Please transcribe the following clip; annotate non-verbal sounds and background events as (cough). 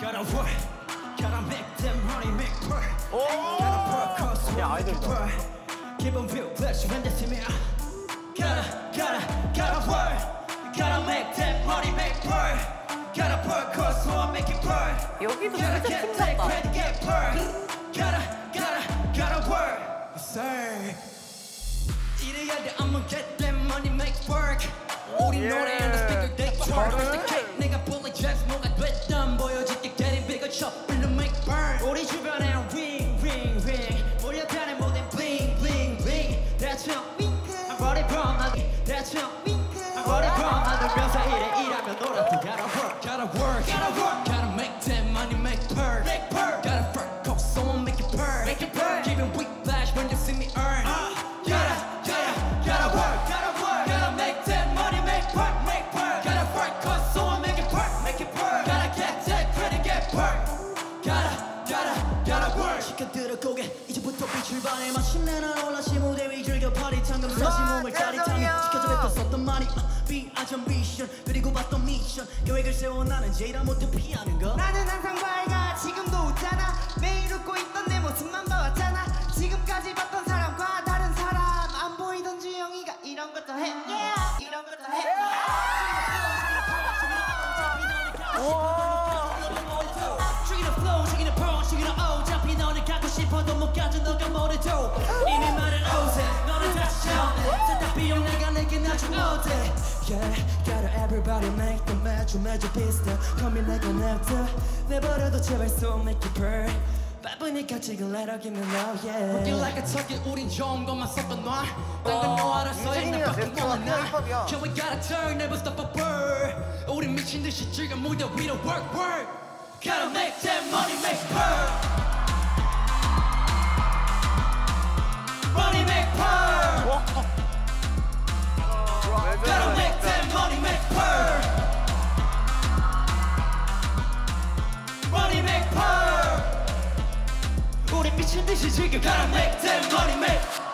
gotta work, gotta make that money, make work. Gotta work, cause 야, make it 아이돌이다. work. Keep on real, flash when they see me. Gotta, gotta, gotta work, gotta make that money, make work. Gotta work, cause I make it work. 여기도 Gotta 진짜 get 팀 that 같다. credit, get work. Gotta, gotta, gotta work. Yes, sir. 이래야 돼 I'ma get that money make work 우리 노래하는 스피커 they twerk First the cake (laughs) 시간들어 고개 이제부터 비출발해. 마침내 난 올라시 무대 위 즐겨 파리 창금 사시 몸을 짜릿함이 지켜져 뱉었었던 말이 비아전 미션 그리고 봤던 미션. 계획을 세워 나는 제일 못해 피하는 거. 나는 항상 밝아. 지금도 웃잖아. 매일 웃고 있던 내 모습만 봐왔잖아. 지금까지 봤던 사람과 다른 사람. 안 보이던 주영이가 이런 것도 해 싶어도 못 가져 너가 뭐래도 이미 말은 오세 너는 다시 전해 세탁 비용 내가 내게 나중 어때 Yeah gotta everybody make the 매주 매주 비슷해 come 내가 냅둬 내버려도 제발 so make it burn 바쁘니까 지금 let her give me love yeah Working like a turkey 우린 좋은 것만 섞어 놔 딴건 인생이야, 나밖에 랩트와 몰라 나. Yeah we gotta turn never stop a bird 우린 미친 듯이 지금 무대 위로 work work Gotta make that money make purr 미친 듯이 지금 Gotta make that money make